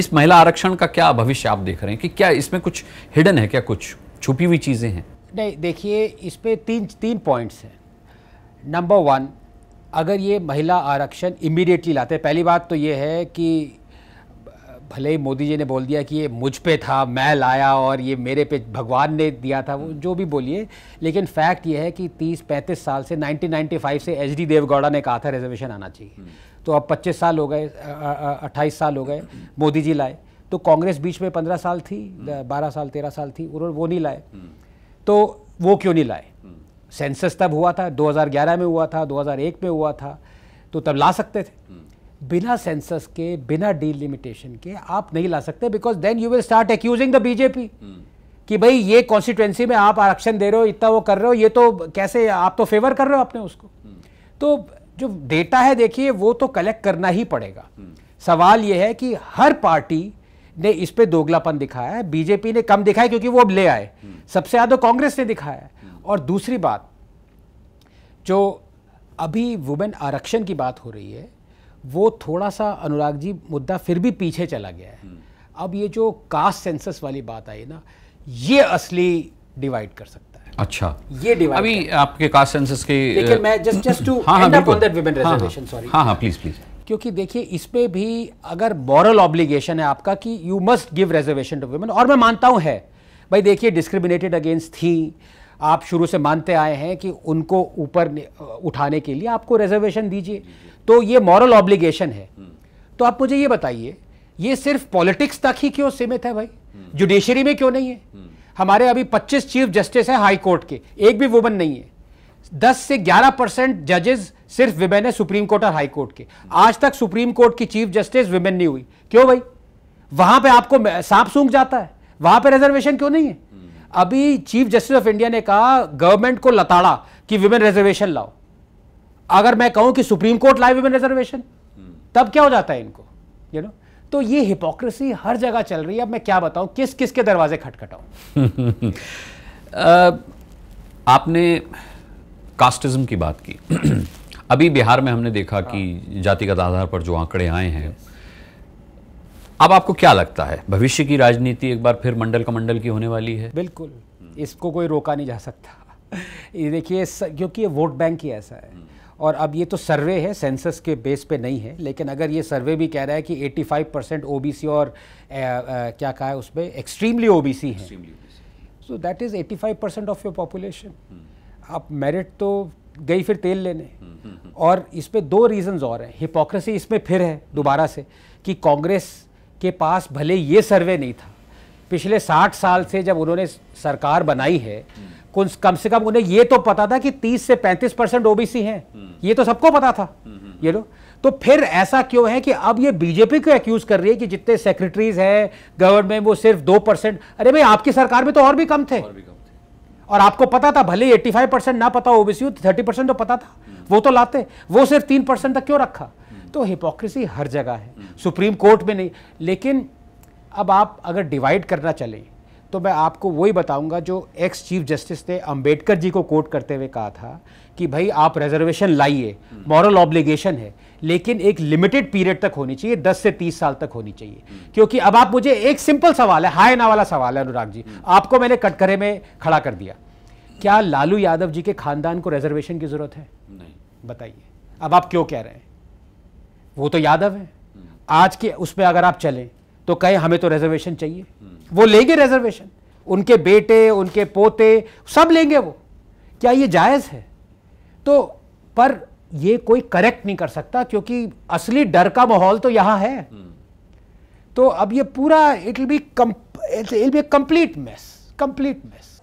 इस महिला आरक्षण का क्या भविष्य आप देख रहे हैं कि क्या इसमें कुछ हिडन है? क्या कुछ छुपी हुई चीज़ें हैं? नहीं, देखिए, इस पर तीन तीन पॉइंट्स हैं। नंबर वन अगर ये महिला आरक्षण इमीडिएटली लाते पहली बात तो ये है कि भले ही मोदी जी ने बोल दिया कि ये मुझ पे था मैं लाया और ये मेरे पे भगवान ने दिया था वो जो भी बोलिए। लेकिन फैक्ट ये है कि 30-35 साल से 1995 से एच डी देवगौड़ा ने कहा था रिजर्वेशन आना चाहिए। तो अब 25 साल हो गए 28 साल हो गए मोदी जी लाए। तो कांग्रेस बीच में 15 साल थी 12 साल 13 साल थी उन्होंने वो नहीं लाए। तो वो क्यों नहीं लाए? सेंसस तब हुआ था 2011 में हुआ था 2001 में हुआ था तो तब ला सकते थे। बिना सेंसस के बिना डीलिमिटेशन के आप नहीं ला सकते because then you will start accusing the BJP कि भाई ये कॉन्स्टिट्युएंसी में आप आरक्षण दे रहे हो इतना वो कर रहे हो ये तो कैसे आप तो फेवर कर रहे हो आपने उसको। तो जो डेटा है देखिए वो तो कलेक्ट करना ही पड़ेगा। सवाल ये है कि हर पार्टी ने इस पे दोगलापन दिखाया है बीजेपी ने कम दिखाया क्योंकि वो अब ले आए। सबसे ज़्यादा कांग्रेस ने दिखाया है। और दूसरी बात जो अभी वुमेन आरक्षण की बात हो रही है वो थोड़ा सा अनुराग जी मुद्दा फिर भी पीछे चला गया है। अब ये जो कास्ट सेंसस वाली बात आई ना ये असली डिवाइड कर सकता है। अच्छा। ये डिवाइड अभी आपके कास्ट सेंसस के मैं just just to end up on that women reservation sorry हाँ हाँ। प्लीज़ प्लीज़ क्योंकि देखिए इस पे भी अगर मॉरल ऑब्लिगेशन है आपका कि you must give reservation to women और मैं मानता हूँ है। भाई देखिए डिस्क्रिमिनेटेड अगेंस्ट थी आप शुरू से मानते आए हैं कि उनको ऊपर उठाने के लिए आपको रिजर्वेशन दीजिए। तो ये मॉरल ऑब्लिगेशन है। तो आप मुझे ये बताइए ये सिर्फ़ पॉलिटिक्स तक ही क्यों सीमित है भाई? जुडिशरी में क्यों नहीं है? हमारे अभी 25 चीफ जस्टिस हैं हाई कोर्ट के। एक भी वुमन नहीं है। 10 से 11 परसेंट जजेस सिर्फ़ विमेन है सुप्रीम कोर्ट और हाई कोर्ट के। आज तक सुप्रीम कोर्ट की चीफ जस्टिस विमेन नहीं हुई। क्यों भाई? वहाँ पे आपको सांप सूंघ जाता है। वहाँ पे रिजर्वेशन क्यों नहीं है? अभी चीफ जस्टिस ऑफ़ इंडिया ने कहा गवर्नमेंट को लताड़ा कि विमेन रिजर्वेशन लाओ. अगर मैं कहूँ कि सुप्रीम कोर्ट लाए विमेन रिजर्वेशन तब क्या हो जाता है इनको? यू नो तो ये हिपोक्रेसी हर जगह चल रही है। अब मैं क्या बताऊँ? किस किस के दरवाजे खटखटाऊं? आपने कास्टिज्म की बात की। अभी बिहार में हमने देखा कि जातिगत आधार पर जो आंकड़े आए हैं अब आपको क्या लगता है? भविष्य की राजनीति एक बार फिर मंडल का मंडल की होने वाली है? बिल्कुल। इसको कोई रोका नहीं जा सकता। ये देखिए क्योंकि ये वोट बैंक ही ऐसा है। और अब ये तो सर्वे है सेंसस के बेस पे नहीं है। लेकिन अगर ये सर्वे भी कह रहा है कि 85 परसेंट ओबीसी और अ, अ, क्या कहा है उसमें एक्सट्रीमली ओ बी सी है so that is 85 percent of your population आप मेरिट तो गई फिर तेल लेने। और इस पर दो रीजंस और हैं। हिपोक्रेसी इसमें फिर है दोबारा से कि कांग्रेस के पास भले ये सर्वे नहीं था। पिछले 60 साल से जब उन्होंने सरकार बनाई है कम से कम उन्हें ये तो पता था कि 30 से 35 परसेंट ओबीसी हैं। ये तो सबको पता था ये लो। तो फिर ऐसा क्यों है कि अब ये बीजेपी को एक्यूज कर रही है कि जितने सेक्रेटरीज हैं गवर्नमेंट में वो सिर्फ़ दो परसेंट। अरे भाई आपकी सरकार में तो और भी कम थे। और आपको पता था भले 85 परसेंट ना पता ओबीसी हो थर्टी परसेंट तो पता था। वो तो लाते। वो सिर्फ़ तीन परसेंट तक क्यों रखा? तो हिपोक्रेसी हर जगह है। सुप्रीम कोर्ट में नहीं। लेकिन अब आप अगर डिवाइड करना चलें तो मैं आपको वही बताऊँगा जो एक्स चीफ जस्टिस ने अंबेडकर जी को कोट करते हुए कहा था कि भाई आप रिजर्वेशन लाइए। मॉरल ऑब्लिगेशन है। लेकिन एक लिमिटेड पीरियड तक होनी चाहिए 10 से 30 साल तक होनी चाहिए। क्योंकि अब आप मुझे एक सिंपल सवाल है हाय ना वाला सवाल है अनुराग जी। आपको मैंने कटघरे में खड़ा कर दिया। क्या लालू यादव जी के खानदान को रिजर्वेशन की ज़रूरत है? नहीं। बताइए। अब आप क्यों कह रहे हैं? वो तो यादव है। आज के उसमें अगर आप चलें तो कहें, हमें तो रिजर्वेशन चाहिए। वो लेंगे रिजर्वेशन उनके बेटे, उनके पोते, सब लेंगे वो। क्या ये जायज़ है? तो पर ये कोई करेक्ट नहीं कर सकता, क्योंकि असली डर का माहौल तो यहाँ है। तो अब ये पूरा it will it will be complete mess complete mess